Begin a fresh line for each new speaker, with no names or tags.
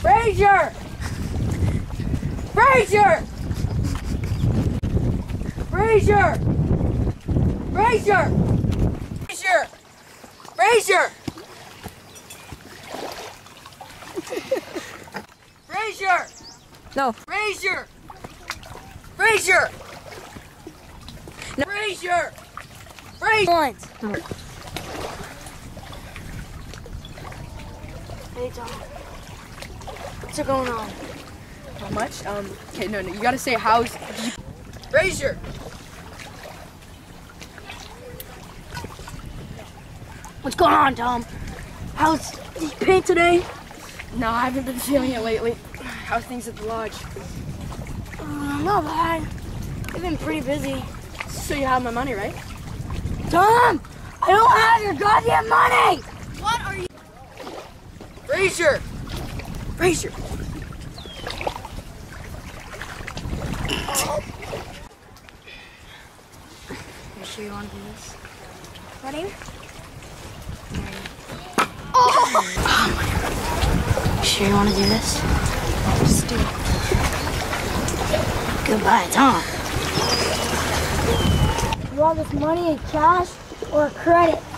Fraser! Fraser! Fraser! Fraser! Fraser! Fraser! Fraser!
No.
Fraser! Fraser! No. Fraser! Fraser!
Once. Hey, Tom. What's going on?
How much? Um, okay, no, no, you gotta say how's.
Fraser!
What's going on, Tom? How's the paint today?
No, I haven't been feeling it lately. How's things at the lodge?
Uh, not bad. I've been pretty busy.
So you have my money, right?
Tom! I don't have your goddamn money!
What are
You sure you want to do this? Ready? Oh! You sure you want to do this? Just do it. Goodbye, Tom. You want this money in cash or credit?